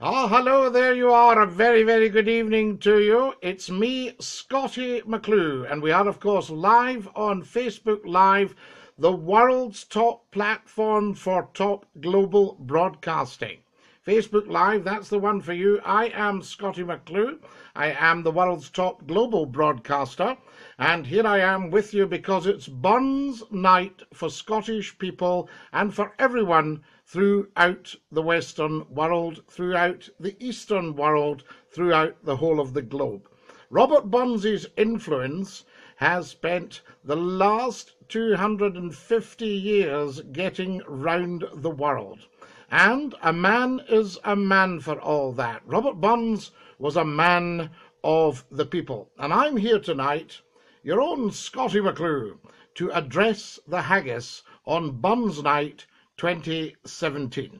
Oh, hello, there you are. A very, very good evening to you. It's me, Scottie McClue, and we are, of course, live on Facebook Live, the world's top platform for top global broadcasting. Facebook Live, that's the one for you. I am Scottie McClue. I am the world's top global broadcaster, and here I am with you because it's Burns night for Scottish people and for everyone throughout the Western world, throughout the Eastern world, throughout the whole of the globe. Robert Burns's influence has spent the last 250 years getting round the world. And a man is a man for all that. Robert Burns was a man of the people. And I'm here tonight, your own Scottie McClue, to address the haggis on Burns Night 2017.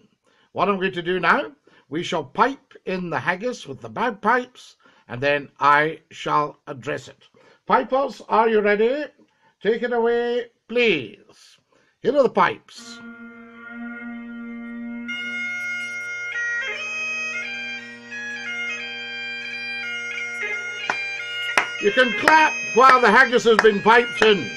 What I'm going to do now, we shall pipe in the haggis with the bagpipes, and then I shall address it. Pipers, are you ready? Take it away, please. Here are the pipes. You can clap while the haggis has been piped in.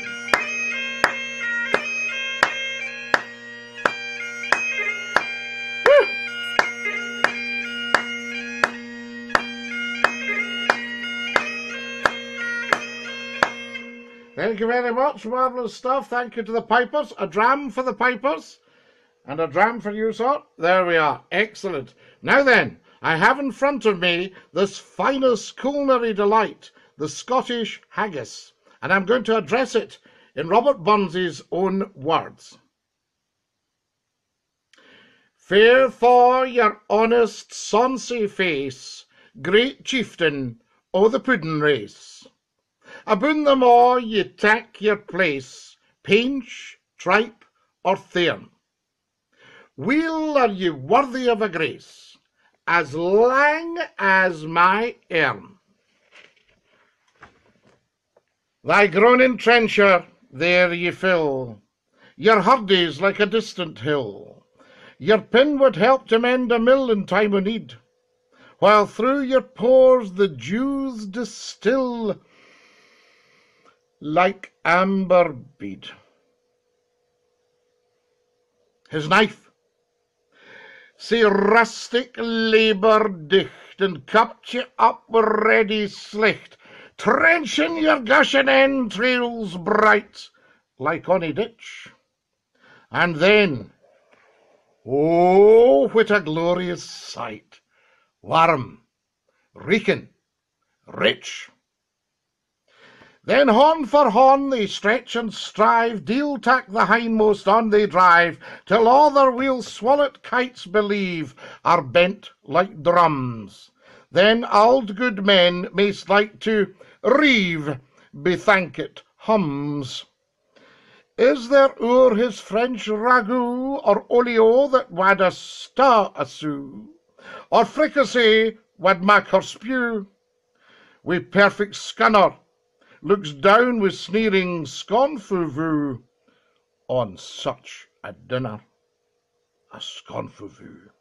Thank you very much. Marvellous stuff. Thank you to the pipers. A dram for the pipers. And a dram for you, sir. There we are. Excellent. Now then, I have in front of me this finest culinary delight, the Scottish haggis. And I'm going to address it in Robert Burns's own words. Fair for your honest, sonsy face, great chieftain o' the puddin' race. Aboon them all ye tak your place, painch, tripe, or thorn. Weel are ye worthy of a grace, as lang as my arm. Thy groaning trencher there ye fill, your hurdies like a distant hill. Your pin would help to mend a mill in time o' need, while through your pores the dews distil like amber bead. His knife, sae rustic labour dicht, and cupped ye up ready slicht, trenching your gushing entrails bright, like ony ditch. And then, oh, what a glorious sight! Warm, reeking, rich. Then horn for horn they stretch and strive, deal tack the hindmost on they drive, till all their wheel swallet kites believe are bent like drums. Then auld good men mayst like to reeve, bethankit hums. Is there oor his French ragout or olio that wad a star a sou, or fricassee wad mak her spew? Wi' perfect scunner looks down with sneering scornful view on such a dinner. A scornful view.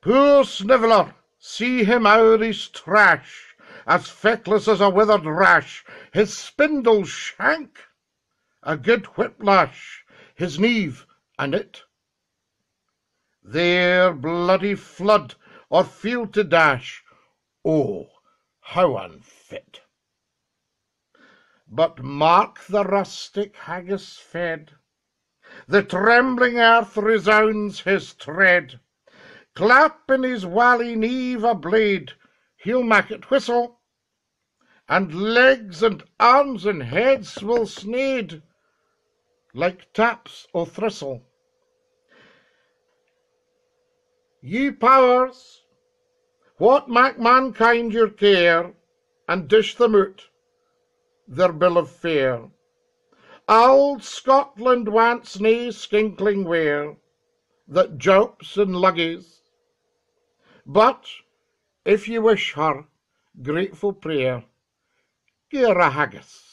Poor sniveller, see him out his trash, as feckless as a withered rash, his spindle shank, a good whiplash, his neve a nit. There bloody flood or field to dash, oh, how unfit! But mark the rustic haggis fed, The trembling earth resounds his tread. Clap in his wally neve a blade, He'll mak it whistle, And legs and arms and heads will snade Like taps o' thistle. Ye powers, what mak mankind your care, And dish them out their bill of fare. Auld Scotland wants nae skinkling ware that jaups and luggies, but if you wish her grateful prayer, gie her haggis.